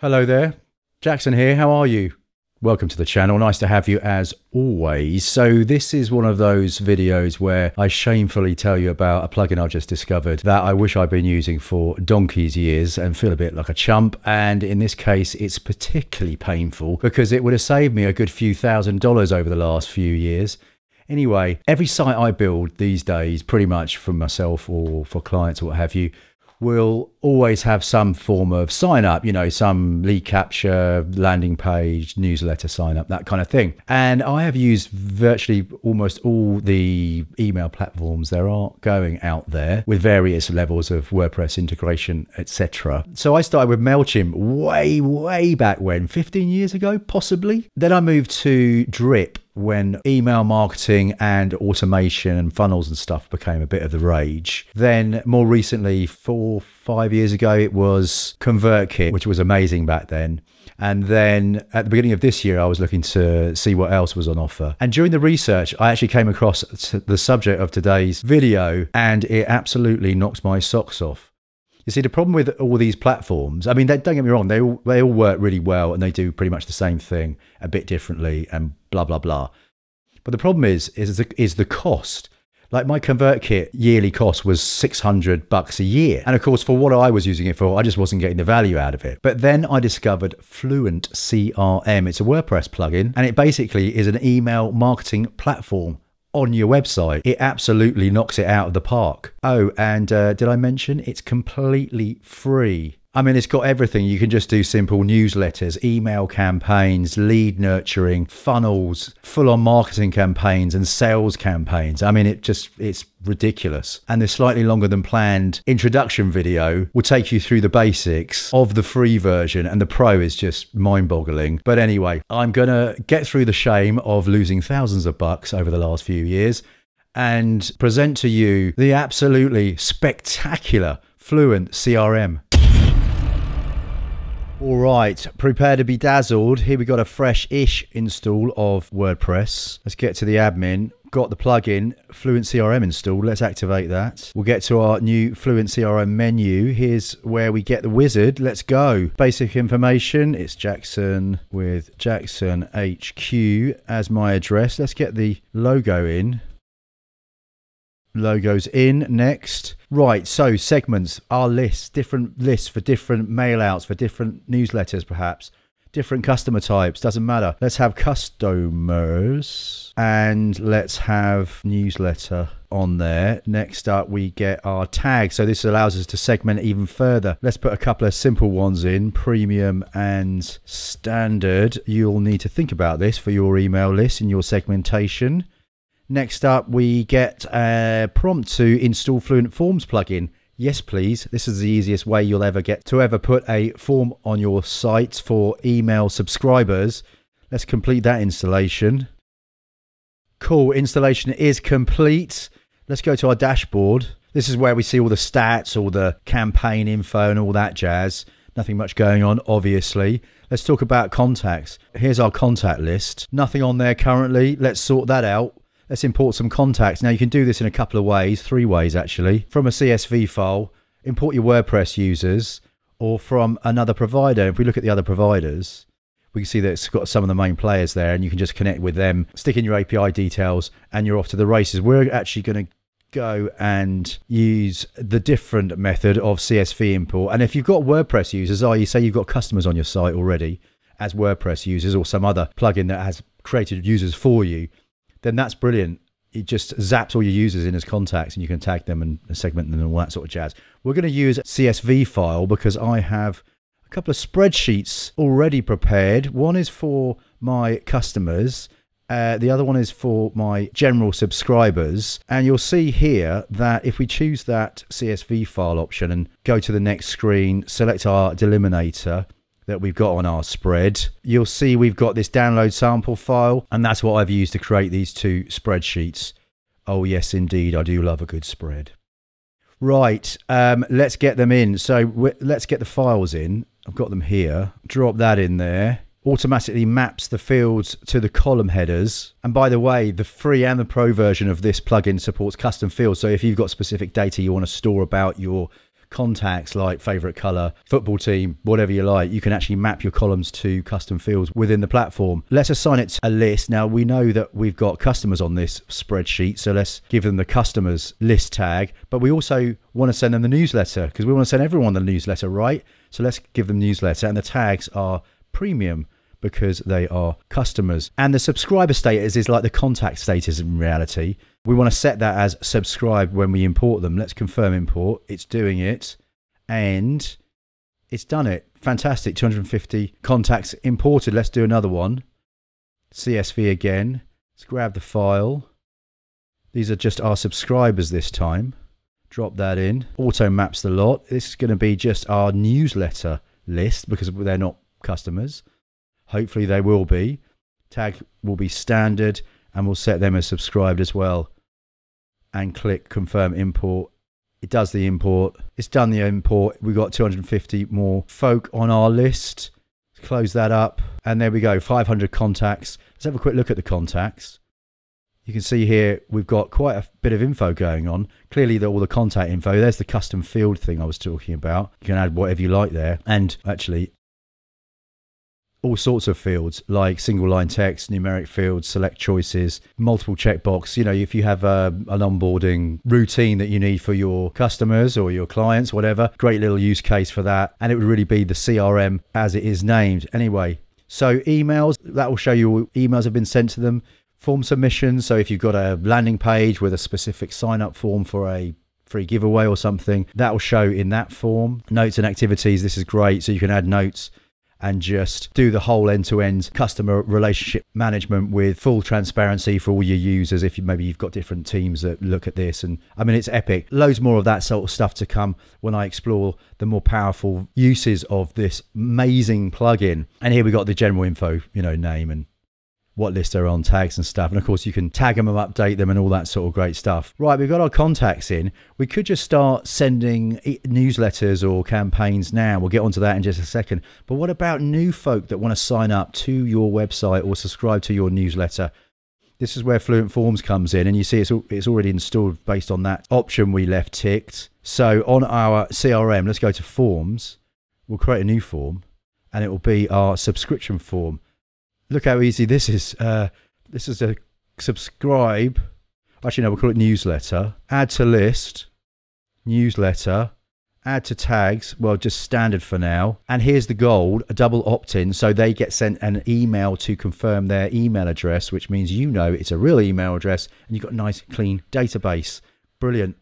Hello there, Jakson here. How are you? Welcome to the channel. Nice to have you as always. So, this is one of those videos where I shamefully tell you about a plugin I've just discovered that I wish I'd been using for donkey's years and feel a bit like a chump. And in this case, it's particularly painful because it would have saved me a good few thousand dollars over the last few years. Anyway, every site I build these days, pretty much for myself or for clients or what have you, will always have some form of sign up, you know, some lead capture, landing page, newsletter sign up, that kind of thing. And I have used virtually almost all the email platforms there are going out there with various levels of WordPress integration, etc. So I started with MailChimp way, way back when, 15 years ago, possibly. Then I moved to Drip when email marketing and automation and funnels and stuff became a bit of the rage. Then, more recently, four, five years ago, it was ConvertKit, which was amazing back then. And then at the beginning of this year, I was looking to see what else was on offer. And during the research, I actually came across the subject of today's video, and it absolutely knocked my socks off. You see, the problem with all these platforms, I mean, they, don't get me wrong, they all, they all work really well and they do pretty much the same thing a bit differently and blah, blah, blah. But the problem is, is the, is the cost. Like my ConvertKit yearly cost was 600 bucks a year. And of course, for what I was using it for, I just wasn't getting the value out of it. But then I discovered Fluent CRM. It's a WordPress plugin and it basically is an email marketing platform on your website, it absolutely knocks it out of the park. Oh, and uh, did I mention it's completely free? I mean, it's got everything. You can just do simple newsletters, email campaigns, lead nurturing, funnels, full on marketing campaigns, and sales campaigns. I mean, it just, it's ridiculous. And the slightly longer than planned introduction video will take you through the basics of the free version, and the pro is just mind boggling. But anyway, I'm going to get through the shame of losing thousands of bucks over the last few years and present to you the absolutely spectacular Fluent CRM. All right, prepare to be dazzled. Here we got a fresh-ish install of WordPress. Let's get to the admin. Got the plugin Fluent CRM installed. Let's activate that. We'll get to our new Fluent CRM menu. Here's where we get the wizard. Let's go. Basic information. It's Jakson with Jakson HQ as my address. Let's get the logo in logos in next. Right, so segments, our lists, different lists for different mail outs, for different newsletters, perhaps, different customer types, doesn't matter. Let's have customers and let's have newsletter on there. Next up, we get our tags. So this allows us to segment even further. Let's put a couple of simple ones in premium and standard. You'll need to think about this for your email list and your segmentation. Next up, we get a prompt to install Fluent Forms plugin. Yes, please. This is the easiest way you'll ever get to ever put a form on your site for email subscribers. Let's complete that installation. Cool, installation is complete. Let's go to our dashboard. This is where we see all the stats, all the campaign info and all that jazz. Nothing much going on, obviously. Let's talk about contacts. Here's our contact list. Nothing on there currently. Let's sort that out. Let's import some contacts. Now you can do this in a couple of ways, three ways actually. From a CSV file, import your WordPress users, or from another provider. If we look at the other providers, we can see that it's got some of the main players there and you can just connect with them, stick in your API details and you're off to the races. We're actually going to go and use the different method of CSV import. And if you've got WordPress users, you say you've got customers on your site already as WordPress users or some other plugin that has created users for you, then that's brilliant. It just zaps all your users in as contacts and you can tag them and segment them and all that sort of jazz. We're going to use a CSV file because I have a couple of spreadsheets already prepared. One is for my customers. Uh, the other one is for my general subscribers. And you'll see here that if we choose that CSV file option and go to the next screen, select our delimiter, that we've got on our spread. You'll see we've got this download sample file, and that's what I've used to create these two spreadsheets. Oh, yes, indeed, I do love a good spread. Right, um, let's get them in. So let's get the files in. I've got them here. Drop that in there. Automatically maps the fields to the column headers. And by the way, the free and the pro version of this plugin supports custom fields. So if you've got specific data you want to store about your contacts like favorite color, football team, whatever you like. You can actually map your columns to custom fields within the platform. Let's assign it to a list. Now we know that we've got customers on this spreadsheet, so let's give them the customers list tag, but we also want to send them the newsletter because we want to send everyone the newsletter, right? So let's give them newsletter and the tags are premium because they are customers. And the subscriber status is like the contact status in reality. We want to set that as subscribe when we import them. Let's confirm import. It's doing it. And it's done it. Fantastic. 250 contacts imported. Let's do another one. CSV again. Let's grab the file. These are just our subscribers this time. Drop that in. Auto maps the lot. This is going to be just our newsletter list because they're not customers. Hopefully they will be. Tag will be standard and we'll set them as subscribed as well. And click confirm import. It does the import. It's done the import. We've got 250 more folk on our list. Let's close that up. And there we go, 500 contacts. Let's have a quick look at the contacts. You can see here we've got quite a bit of info going on. Clearly, the, all the contact info. There's the custom field thing I was talking about. You can add whatever you like there. And actually, all sorts of fields like single line text, numeric fields, select choices, multiple checkbox. You know, if you have a, um, an onboarding routine that you need for your customers or your clients, whatever, great little use case for that. And it would really be the CRM as it is named. Anyway, so emails, that will show you emails have been sent to them. Form submissions. So if you've got a landing page with a specific sign up form for a free giveaway or something, that will show in that form. Notes and activities. This is great. So you can add notes and just do the whole end-to-end customer relationship management with full transparency for all your users if you maybe you've got different teams that look at this. And i mean it's epic. Loads more of that sort of stuff to come when i explore the more powerful uses of this amazing plugin. And here we got the general info you know name and what list they're on, tags and stuff. And of course, you can tag them and update them and all that sort of great stuff. Right, we've got our contacts in. We could just start sending newsletters or campaigns now. We'll get onto that in just a second. But what about new folk that want to sign up to your website or subscribe to your newsletter? This is where Fluent Forms comes in, and you see it's it's already installed based on that option we left ticked. So on our CRM, let's go to Forms. We'll create a new form, and it will be our subscription form look how easy this is. Uh, this is a subscribe. Actually, no, we'll call it newsletter. Add to list, newsletter, add to tags. Well, just standard for now. And here's the gold a double opt in. So they get sent an email to confirm their email address, which means you know it's a real email address and you've got a nice, clean database. Brilliant.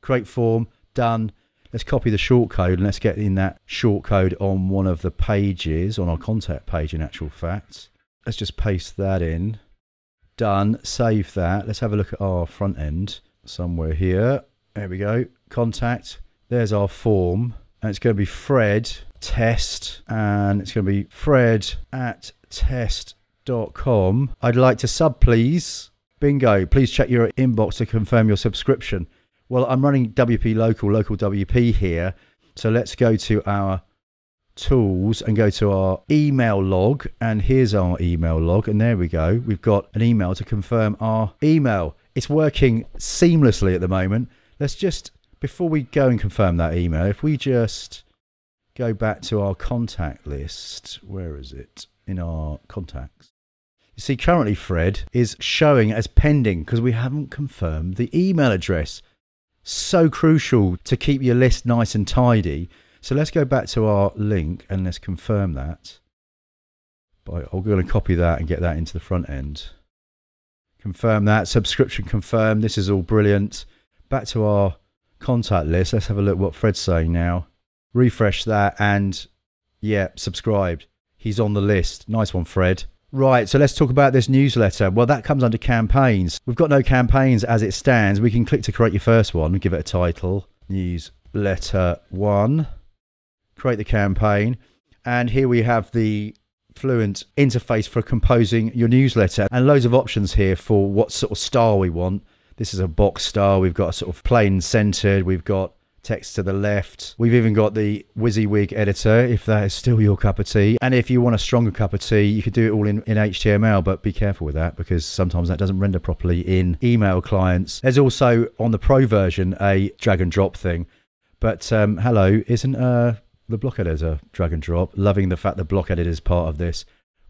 Create form, done. Let's copy the shortcode and let's get in that shortcode on one of the pages, on our contact page, in actual fact. Let's just paste that in. Done. Save that. Let's have a look at our front end somewhere here. There we go. Contact. There's our form. And it's going to be Fred test. And it's going to be Fred at test.com. I'd like to sub, please. Bingo. Please check your inbox to confirm your subscription. Well, I'm running WP Local, Local WP here. So let's go to our tools and go to our email log and here's our email log and there we go. We've got an email to confirm our email. It's working seamlessly at the moment. Let's just before we go and confirm that email if we just go back to our contact list where is it? In our contacts. You see currently fred is showing as pending because we haven't confirmed the email address. So crucial to keep your list nice and tidy so let's go back to our link and let's confirm that. I'm going to copy that and get that into the front end. Confirm that. Subscription confirmed. This is all brilliant. Back to our contact list. Let's have a look what Fred's saying now. Refresh that and yeah, subscribed. He's on the list. Nice one, Fred. Right, so let's talk about this newsletter. Well, that comes under campaigns. We've got no campaigns as it stands. We can click to create your first one, give it a title. Newsletter 1 create the campaign. And here we have the Fluent interface for composing your newsletter and loads of options here for what sort of style we want. This is a box style. We've got a sort of plain centered. We've got text to the left. We've even got the WYSIWYG editor if that is still your cup of tea. And if you want a stronger cup of tea, you could do it all in, in HTML, but be careful with that because sometimes that doesn't render properly in email clients. There's also on the pro version a drag and drop thing But um, hello, isn't uh, the block editor drag and drop? Loving the fact that block editor is part of this.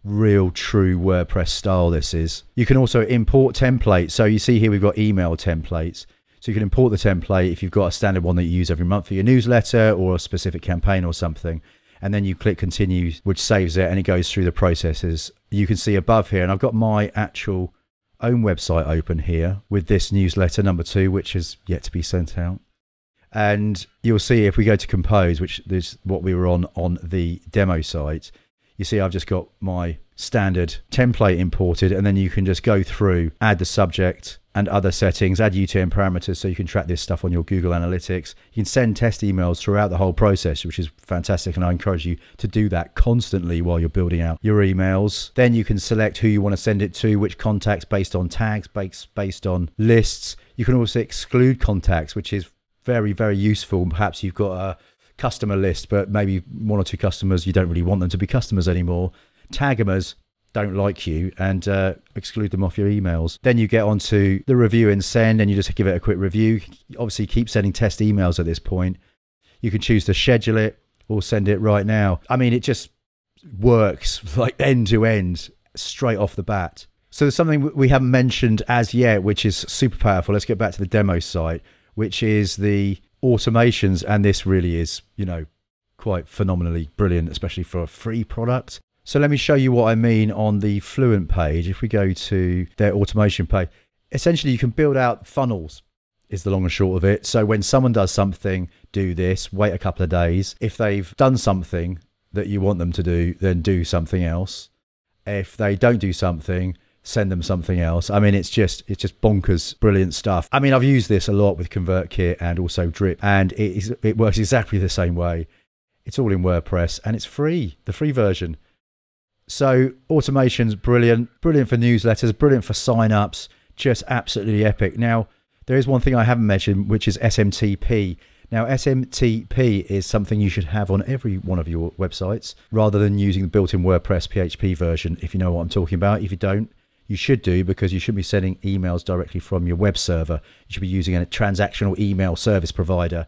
Real true WordPress style this is. You can also import templates. So you see here we've got email templates. So you can import the template if you've got a standard one that you use every month for your newsletter or a specific campaign or something. And then you click continue, which saves it and it goes through the processes. You can see above here, and I've got my actual own website open here with this newsletter number two, which is yet to be sent out. And you'll see if we go to compose, which is what we were on on the demo site, you see I've just got my standard template imported and then you can just go through, add the subject and other settings, add UTM parameters so you can track this stuff on your Google Analytics. You can send test emails throughout the whole process, which is fantastic. And I encourage you to do that constantly while you're building out your emails. Then you can select who you want to send it to, which contacts based on tags, based, based on lists. You can also exclude contacts, which is very, very useful. Perhaps you've got a customer list, but maybe one or two customers you don't really want them to be customers anymore. Tag them as don't like you and uh, exclude them off your emails. Then you get onto the review and send, and you just give it a quick review. Obviously, keep sending test emails at this point. You can choose to schedule it or send it right now. I mean, it just works like end to end straight off the bat. So there's something we haven't mentioned as yet, which is super powerful. Let's get back to the demo site, which is the automations, and this really is, you know, quite phenomenally brilliant, especially for a free product. So let me show you what I mean on the Fluent page. If we go to their automation page, essentially you can build out funnels is the long and short of it. So when someone does something, do this, wait a couple of days. If they've done something that you want them to do, then do something else. If they don't do something, send them something else. I mean, it's just it's just bonkers, brilliant stuff. I mean, I've used this a lot with ConvertKit and also Drip, and it is, it works exactly the same way. It's all in WordPress and it's free, the free version. So automation's brilliant, brilliant for newsletters, brilliant for signups, just absolutely epic. Now, there is one thing I haven't mentioned, which is SMTP. Now, SMTP is something you should have on every one of your websites rather than using the built in WordPress PHP version, if you know what I'm talking about. If you don't, you should do because you should be sending emails directly from your web server. You should be using a transactional email service provider.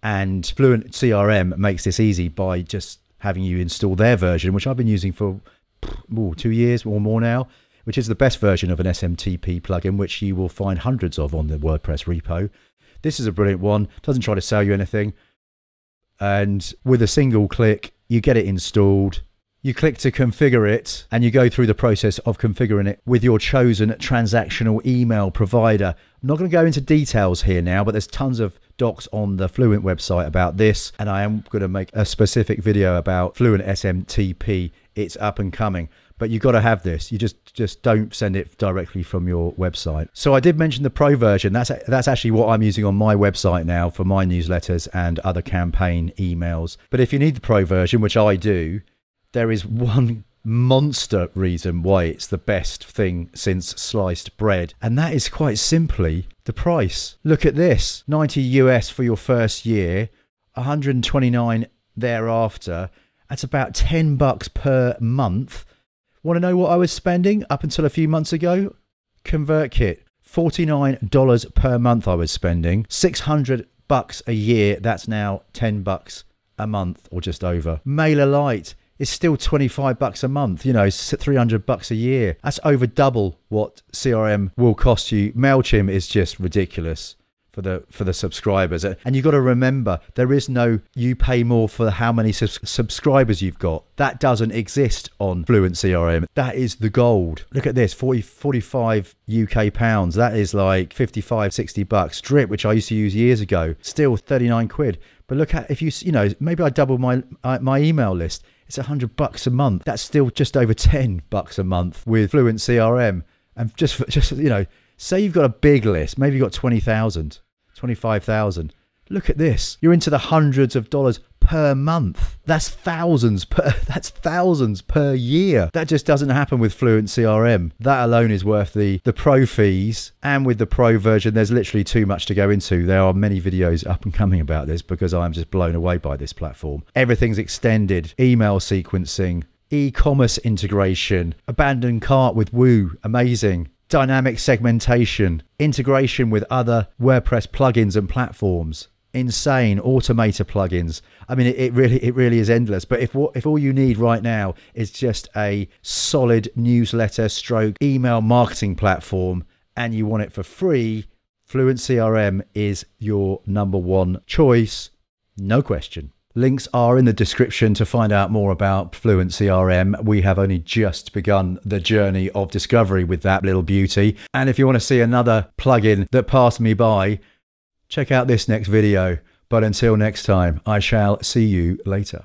And Fluent CRM makes this easy by just having you install their version, which I've been using for ooh, two years or more now, which is the best version of an SMTP plugin, which you will find hundreds of on the WordPress repo. This is a brilliant one, doesn't try to sell you anything. And with a single click, you get it installed you click to configure it and you go through the process of configuring it with your chosen transactional email provider. I'm not going to go into details here now, but there's tons of docs on the Fluent website about this, and I am going to make a specific video about Fluent SMTP. It's up and coming but you got to have this. You just just don't send it directly from your website. So I did mention the pro version. That's that's actually what I'm using on my website now for my newsletters and other campaign emails. But if you need the pro version, which I do, there is one monster reason why it's the best thing since sliced bread, and that is quite simply the price. Look at this 90 US for your first year, 129 thereafter. That's about 10 bucks per month. Want to know what I was spending up until a few months ago? ConvertKit, $49 per month I was spending. 600 bucks a year, that's now 10 bucks a month or just over. MailerLite, it's still 25 bucks a month, you know, 300 bucks a year. That's over double what CRM will cost you. MailChimp is just ridiculous for the for the subscribers. And you've got to remember there is no you pay more for how many subscribers you've got. That doesn't exist on Fluent CRM. That is the gold. Look at this, 40 45 UK pounds. That is like 55 60 bucks. Drip which I used to use years ago, still 39 quid. But look at if you you know, maybe I double my uh, my email list it's a hundred bucks a month. That's still just over ten bucks a month with Fluent CRM. And just just you know, say you've got a big list, maybe you've got 20,000, 25,000. Look at this. You're into the hundreds of dollars per month. That's thousands per that's thousands per year. That just doesn't happen with Fluent CRM. That alone is worth the the pro fees and with the pro version there's literally too much to go into. There are many videos up and coming about this because I'm just blown away by this platform. Everything's extended, email sequencing, e-commerce integration, abandoned cart with Woo, amazing dynamic segmentation, integration with other WordPress plugins and platforms, insane automator plugins. I mean, it, it, really it really is endless. But if if all you need right now is just a solid newsletter stroke email marketing platform and you want it for free, Fluent CRM is your number one choice, no question. Links are in the description to find out more about Fluent CRM. We have only just begun the journey of discovery with that little beauty. And if you want to see another plugin that passed me by, check out this next video. But until next time, I shall see you later.